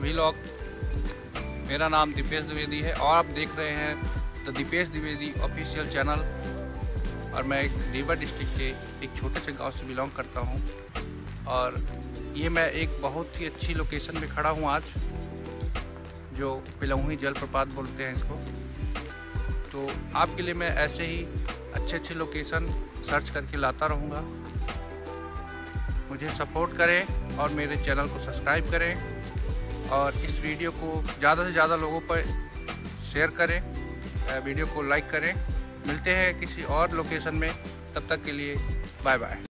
Vlog. मेरा नाम दीपेश द्विवेदी है और आप देख रहे हैं the Deepesh Dwivedi official channel. और मैं एक रीवा डिस्ट्रिक्ट के एक छोटे से गाँव से बिलोंग करता हूँ। और ये मैं एक बहुत ही अच्छी लोकेशन में खड़ा हूँ आज, जो पिलौही जलप्रपात बोलते हैं इसको। तो आपके लिए मैं ऐसे ही अच्छे अच्छे लोकेशन सर्च करके लाता रहूँगा। मुझे सपोर्ट करें और मेरे चैनल को सब्सक्राइब करें और इस वीडियो को ज़्यादा से ज़्यादा लोगों पर शेयर करें वीडियो को लाइक करें। मिलते हैं किसी और लोकेशन में। तब तक के लिए बाय बाय